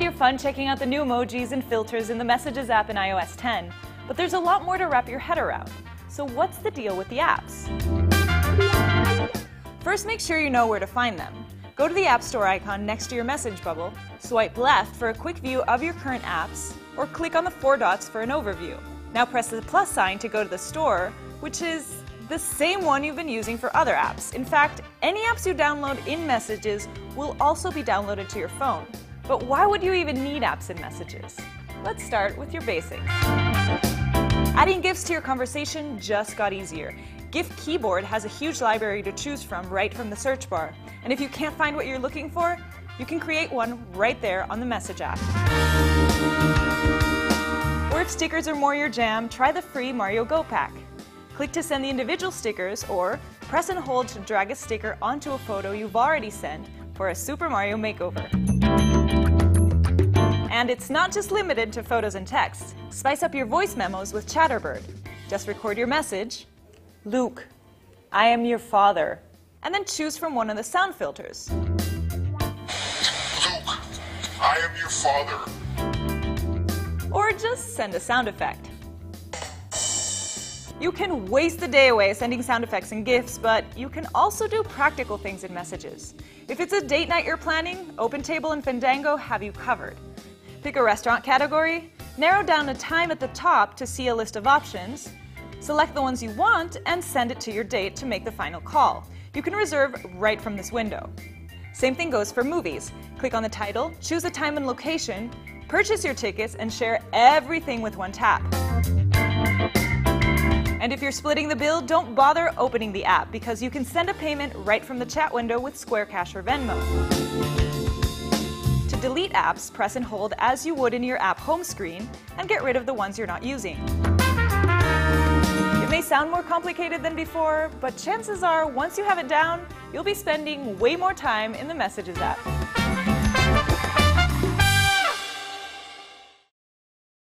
had your fun checking out the new emojis and filters in the Messages app in iOS 10, but there's a lot more to wrap your head around. So what's the deal with the apps? First, make sure you know where to find them. Go to the App Store icon next to your message bubble, swipe left for a quick view of your current apps, or click on the four dots for an overview. Now press the plus sign to go to the store, which is the same one you've been using for other apps. In fact, any apps you download in Messages will also be downloaded to your phone. But why would you even need apps and Messages? Let's start with your basics. Adding GIFs to your conversation just got easier. GIF Keyboard has a huge library to choose from right from the search bar. And if you can't find what you're looking for, you can create one right there on the Message app. Or if stickers are more your jam, try the free Mario Go Pack. Click to send the individual stickers or press and hold to drag a sticker onto a photo you've already sent for a Super Mario makeover. And it's not just limited to photos and text. Spice up your voice memos with Chatterbird. Just record your message, Luke, I am your father, and then choose from one of the sound filters. Luke, I am your father. Or just send a sound effect. You can waste the day away sending sound effects and GIFs, but you can also do practical things in messages. If it's a date night you're planning, OpenTable and Fandango have you covered. Pick a restaurant category, narrow down a time at the top to see a list of options, select the ones you want, and send it to your date to make the final call. You can reserve right from this window. Same thing goes for movies. Click on the title, choose a time and location, purchase your tickets, and share everything with one tap. And if you're splitting the bill, don't bother opening the app because you can send a payment right from the chat window with Square Cash or Venmo. To delete apps, press and hold as you would in your app home screen and get rid of the ones you're not using. It may sound more complicated than before, but chances are once you have it down, you'll be spending way more time in the Messages app.